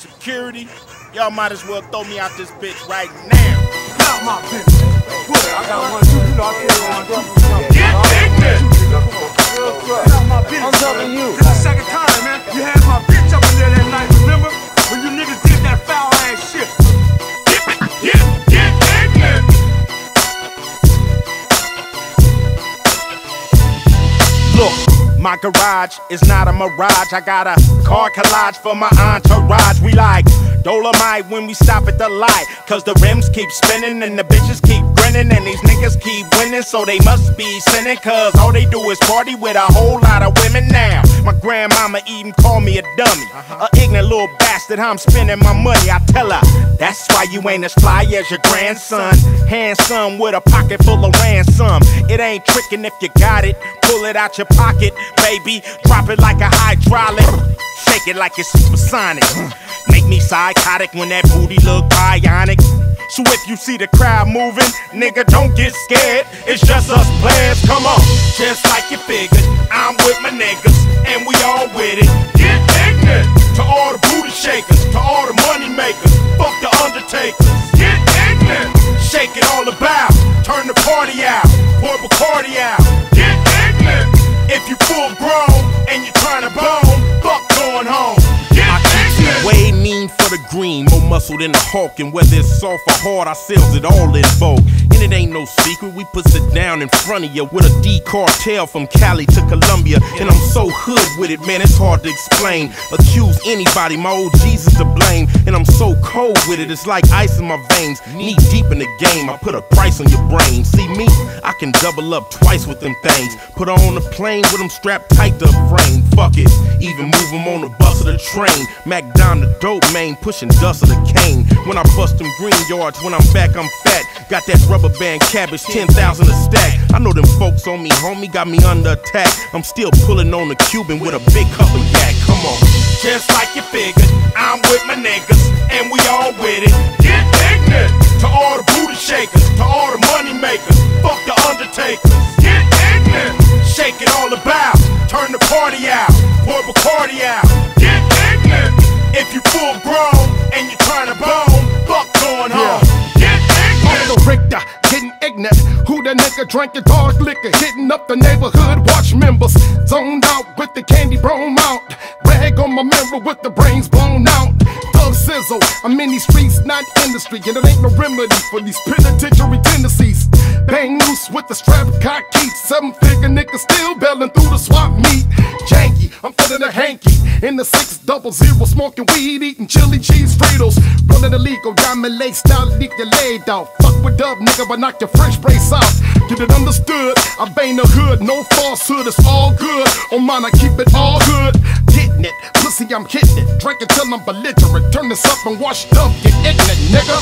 Security, y'all might as well throw me out this bitch right now. Out my bitch. I got one, two, you know I carry one, two. Get ignorant. Out my bitch. I'm talking you. This is the second time, man. You had my bitch up in there that night, remember? When you niggas did that foul ass shit. Get, get, get ignorant. Look, my garage is not a mirage. I got a car collage for my entourage. We like Dolomite when we stop at the light. Cause the rims keep spinning and the bitches keep grinning. And these niggas keep winning, so they must be sinning. Cause all they do is party with a whole lot of women now. My grandmama even called me a dummy. A ignorant little bastard, I'm spending my money. I tell her, that's why you ain't as fly as your grandson. Handsome with a pocket full of ransom. It ain't tricking if you got it. Pull it out your pocket, baby. Drop it like a hydraulic. Shake it like it's supersonic. Me psychotic when that booty look bionic. So if you see the crowd moving, nigga, don't get scared. It's just us players. Come on, just like you figured. I'm with my niggas, and we all with it. Get ignorant to all the booty shakers, to all the money makers. Fuck the undertakers. Get ignorant. Shake it all about. Turn the party out. Pour Bacardi out. Get ignorant. If you full grown more than the Hulk. And whether it's soft or hard, I sells it all in vogue. And it ain't no secret, we puts it down in front of you with a D cartel from Cali to Colombia. And I'm so hood with it, man, it's hard to explain. Accuse anybody, my old Jesus to blame. And I'm so cold with it, it's like ice in my veins. Knee deep in the game, I put a price on your brain. See me, I can double up twice with them things. Put her on the plane with them strapped tight to the frame. Fuck it, even move them on the bus or the train. Mac down the dope, main, pushing dust of the cane. When I bust them green yards, when I'm back, I'm fat. Got that rubber band cabbage, 10,000 a stack. I know them folks on me, homie, got me under attack. I'm still pulling on the Cuban with a big cup of yak. Come on. Just like you figured, I'm with my niggas, and we all with it. Get ignorant to all the booty shakers, to all the money makers. Fuck the undertakers. Get ignorant. Shake it all about. Turn the party out. Pour Bacardi out. Get ignorant. If you full grown and you're trying to bone, fuck going home. Who the nigga drinking dark liquor? Hitting up the neighborhood watch members. Zoned out with the candy brown out. Rag on my mirror with the brains blown out. Thug sizzle, I'm in these streets, not industry. And it ain't no remedy for these penitentiary tendencies. Bang loose with the strap cock keys. Seven figure nigga still belling through the swap meet. Janky, I'm feeling a hanky. In the six double zero, smoking weed, eating chili cheese Fritos. Rolling illegal, diamond lace style, leave you laid out. Fuck with dub, nigga, but knock your French brace out. Get it understood, I bang the hood, no falsehood, it's all good. On mine, I keep it all good. Getting it, pussy, I'm hitting it. Drinking till I'm belligerent. Turn this up and washed up, get ignorant, nigga.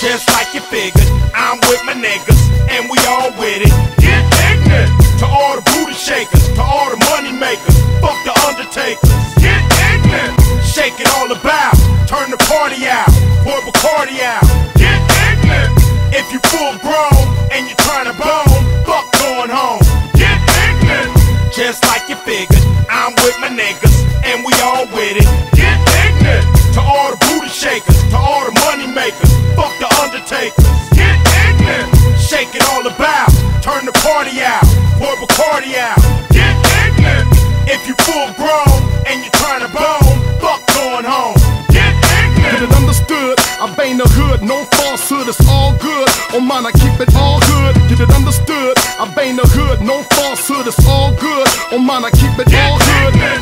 Just like you figured, I'm with my niggas, and we all with it. Get ignorant to all the booty shakers, to all the money makers. Fuck the undertakers. Get ignorant. Shake it all about. Turn the party out. Pour Bacardi out. Get ignorant. If you full grown and you trying to bone, fuck going home. Get ignorant. Just like you figured, I'm with my niggas, and we all with it. Get ignorant to all the booty shakers, to all the money makers. Fuck the undertakers. Get ignorant. Shake it all about. Turn the party out. Pour Bacardi out. Get ignorant. If you full grown and you trying to bone, Oh, On mine, I keep it all good. Get it understood, I bang the hood, no falsehood, it's all good. Oh, On mine, I keep it all good.